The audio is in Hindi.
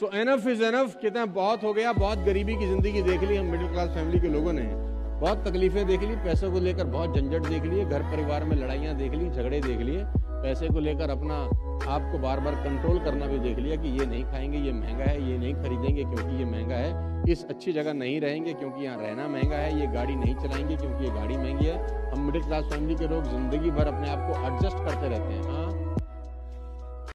सो एनफ इज़ एनफ कहते हैं बहुत हो गया, बहुत गरीबी की ज़िंदगी देख ली हम मिडिल क्लास फैमिली के लोगों ने। बहुत तकलीफें देख ली, पैसों को लेकर बहुत झंझट देख लिए, घर परिवार में लड़ाइयाँ देख ली, झगड़े देख लिए, पैसे को लेकर अपना आपको बार बार कंट्रोल करना भी देख लिया कि ये नहीं खाएँगे, ये महँगा है, ये नहीं खरीदेंगे क्योंकि ये महँगा है। इस अच्छी जगह नहीं रहेंगे क्योंकि यहाँ रहना महँगा है, ये गाड़ी नहीं चलाएँगे क्योंकि ये गाड़ी महँगी है। हम मिडिल क्लास फैमिली के लोग ज़िंदगी भर अपने आप को एडजस्ट करते रहते हैं। हाँ